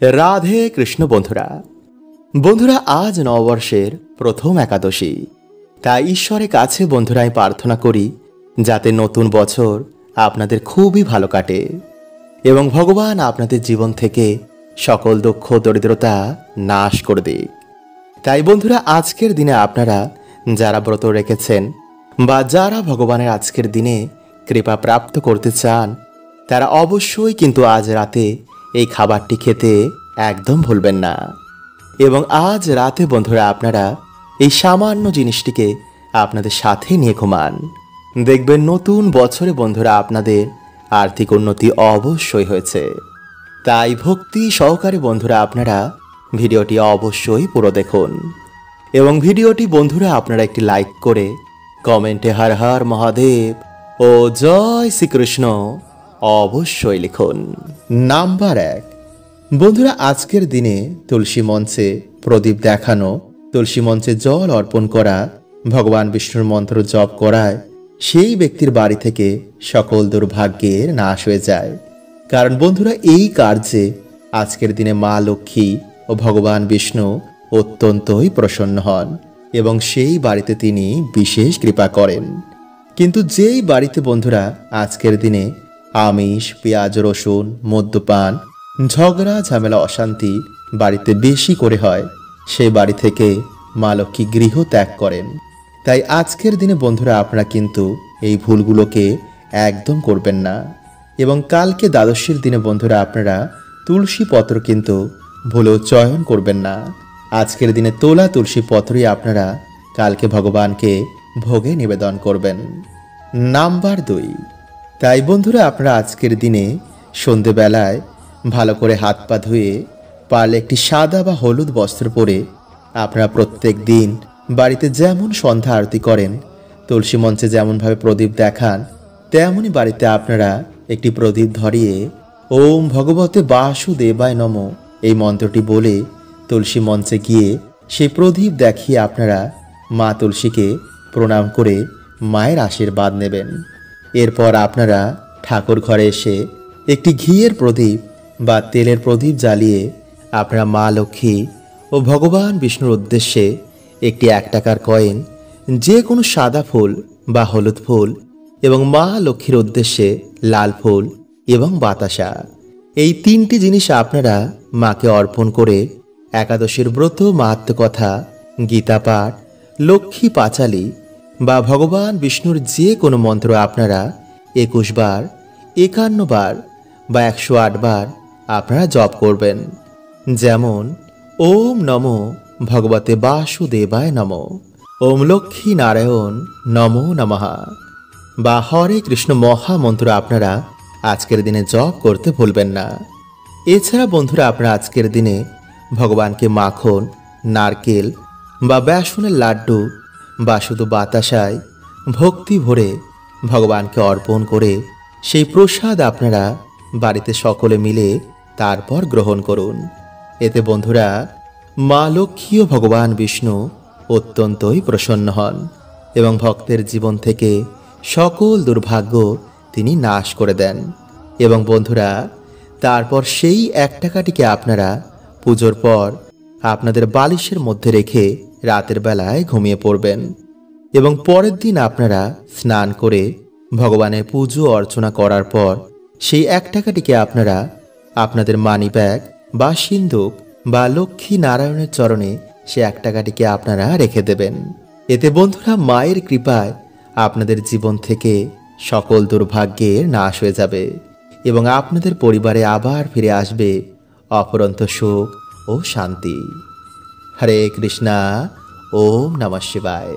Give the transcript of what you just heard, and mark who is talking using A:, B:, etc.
A: রাধে কৃষ্ণ বন্ধুরা। বন্ধুরা, আজ নববর্ষের প্রথম একাদশী। তাই ঈশ্বরের কাছে বন্ধুরা, আমি প্রার্থনা করি, যাতে নতুন বছর আপনাদের খুবই ভালো কাটে। এবং ভগবান আপনাদের জীবন থেকে সকল দুঃখ, দরিদ্রতা নাশ করে দিক। তাই বন্ধুরা, আজকের দিনে আপনারা যারা ব্রত রেখেছেন বা যারা ভগবানের আজকের দিনে কৃপা প্রাপ্ত করতে চান, তারা অবশ্যই কিন্তু আজ রাতে এই খাবারটি খেতে একদম ভুলবেন না। এবং আজ রাতে বন্ধুরা আপনারা এই সামান্য জিনিসটিকে আপনাদের সাথে নিয়ে ঘুমান। দেখবেন নতুন বছরে বন্ধুরা আপনাদের আর্থিক উন্নতি অবশ্যই হয়েছে। তাই ভক্তি সহকারে বন্ধুরা আপনারা ভিডিওটি অবশ্যই পুরো দেখুন। এবং ভিডিওটি বন্ধুরা আপনারা একটি লাইক করে কমেন্টে হর হর মহাদেব ও জয় শ্রীকৃষ্ণ অবশ্যই লিখুন। নাম্বার এক। বন্ধুরা, আজকের দিনে তুলসী মঞ্চে প্রদীপ দেখানো, তুলসী মঞ্চে জল অর্পণ করা, ভগবান বিষ্ণুর মন্ত্র জপ করায় সেই ব্যক্তির বাড়ি থেকে সকল দুর্ভাগ্যের নাশ হয়ে যায়। কারণ বন্ধুরা, এই কার্যে আজকের দিনে মা লক্ষ্মী ও ভগবান বিষ্ণু অত্যন্তই প্রসন্ন হন এবং সেই বাড়িতে তিনি বিশেষ কৃপা করেন। কিন্তু যেই বাড়িতে বন্ধুরা, আজকের দিনে আমিষ, পেঁয়াজ, রসুন, মদ্যপান ঝগড়া, ঝামেলা, অশান্তি বাড়িতে বেশি করে হয়। সে বাড়ি থেকে মা লক্ষ্মী গৃহ ত্যাগ করেন। তাই আজকের দিনে বন্ধুরা আপনারা কিন্তু এই ভুলগুলোকে একদম করবেন না। এবং কালকে দ্বাদশীর দিনে বন্ধুরা আপনারা তুলসী পত্র কিন্তু ভুলেও চয়ন করবেন না। আজকের দিনে তোলা তুলসী পত্রই আপনারা কালকে ভগবানকে ভোগে নিবেদন করবেন। নাম্বার দুই। তাই বন্ধুরা আপনারা আজকের দিনে সন্ধেবেলায় ভালো করে হাত পা ধুয়ে পারলে একটি সাদা বা হলুদ বস্ত্র পরে আপনারা প্রত্যেক দিন বাড়িতে যেমন সন্ধ্যা আরতি করেন, তুলসী মঞ্চে যেমনভাবে প্রদীপ দেখান তেমনই বাড়িতে আপনারা একটি প্রদীপ ধরিয়ে ওম ভগবতে বাসুদেবায় নম এই মন্ত্রটি বলে তুলসী মঞ্চে গিয়ে সেই প্রদীপ দেখিয়ে আপনারা মা তুলসীকে প্রণাম করে মায়ের আশীর্বাদ নেবেন। এরপর আপনারা ঠাকুর ঘরে এসে একটি ঘিয়ের প্রদীপ বা তেলের প্রদীপ জ্বালিয়ে আপনারা মা লক্ষ্মী ও ভগবান বিষ্ণুর উদ্দেশ্যে একটি এক টাকার কয়েন, যে কোনো সাদা ফুল বা হলুদ ফুল এবং মা লক্ষ্মীর উদ্দেশ্যে লাল ফুল এবং বাতাসা। এই তিনটি জিনিস আপনারা মাকে অর্পণ করে একাদশীর ব্রত মাহাত্ম কথা গীতা পাঠ, লক্ষ্মী পাঁচালী বা ভগবান বিষ্ণুর যে কোনো মন্ত্র আপনারা একুশ বার, একান্ন বার বা একশো আট বার আপনারা জপ করবেন। যেমন, ওম নম ভগবতে বাসুদেবায় নম। ওম লক্ষ্মী নারায়ণ নমো নমঃ। বা হরে কৃষ্ণ মহামন্ত্র আপনারা আজকের দিনে জপ করতে ভুলবেন না। এছাড়া বন্ধুরা, আপনারা আজকের দিনে ভগবানকে মাখন, নারকেল বা বেসনের লাড্ডু বা শুধু বাতাসায় ভক্তি ভরে ভগবানকে অর্পণ করে সেই প্রসাদ আপনারা বাড়িতে সকলে মিলে তারপর গ্রহণ করুন। এতে বন্ধুরা, মা লক্ষ্মী ও ভগবান বিষ্ণু অত্যন্তই প্রসন্ন হন এবং ভক্তের জীবন থেকে সকল দুর্ভাগ্য তিনি নাশ করে দেন। এবং বন্ধুরা, তারপর সেই এক টাকাটিকে আপনারা পুজোর পর আপনাদের বালিশের মধ্যে রেখে রাতের বেলায় ঘুমিয়ে পড়বেন। এবং পরের দিন আপনারা স্নান করে ভগবানের পুজো অর্চনা করার পর সেই এক টাকাটিকে আপনারা আপনাদের মানি ব্যাগ বা সিন্ধুক বা লক্ষ্মী নারায়ণের চরণে সে এক টাকাটিকে আপনারা রেখে দেবেন। এতে বন্ধুরা মায়ের কৃপায় আপনাদের জীবন থেকে সকল দুর্ভাগ্যের নাশ হয়ে যাবে এবং আপনাদের পরিবারে আবার ফিরে আসবে অপরন্ত সুখ ও শান্তি। হরে কৃষ্ণা, ওম নমঃ শিবায়।